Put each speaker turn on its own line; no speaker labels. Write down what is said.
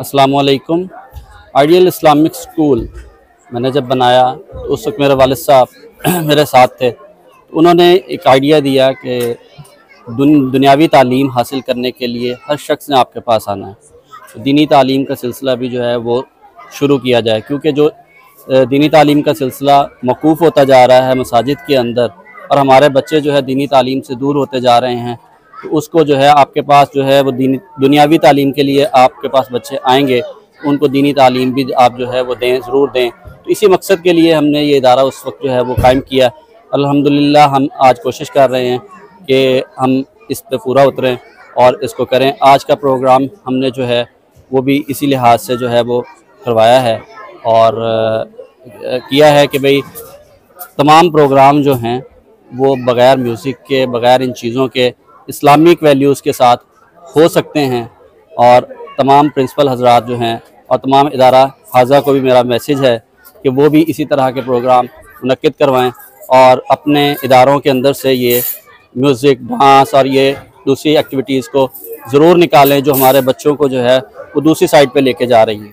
अस्सलाम वालेकुम। Ideal Islamic school मैंने जब बनाया तो उस वक्त मेरे वालिद साहब मेरे साथ थे। तो उन्होंने एक आइडिया दिया कि दुन, दुनियावी तालीम हासिल करने के लिए हर शख्स ने आपके पास आना है। तो दीनी तालीम का सिलसिला भी जो है वो शुरू किया जाए क्योंकि जो दीनी तालीम का सिलसिला मकूफ़ होता जा रहा है मसाजिद के अंदर और हमारे बच्चे जो है दीनी तालीम से दूर होते जा रहे हैं। तो उसको जो है आपके पास जो है वो दीनी दुनियावी तालीम के लिए आपके पास बच्चे आएँगे, उनको दीनी तालीम भी आप जो है वो दें, ज़रूर दें। तो इसी मकसद के लिए हमने ये इदारा उस वक्त जो है वो कायम किया। अल्हम्दुलिल्लाह हम आज कोशिश कर रहे हैं कि हम इस पर पूरा उतरें और इसको करें। आज का प्रोग्राम हमने जो है वो भी इसी लिहाज से जो है वो करवाया है और किया है कि भाई तमाम प्रोग्राम जो हैं वो बग़ैर म्यूज़िक के, बग़ैर इन चीज़ों के इस्लामिक वैल्यूज़ के साथ हो सकते हैं और तमाम प्रिंसिपल हजरात जो हैं और तमाम इदारा हाजा को भी मेरा मैसेज है कि वो भी इसी तरह के प्रोग्राम मनद करवाएँ और अपने इदारों के अंदर से ये म्यूज़िक, डांस और ये दूसरी एक्टिविटीज़ को ज़रूर निकालें जो हमारे बच्चों को जो है वो दूसरी साइड पे लेके जा रही हैं।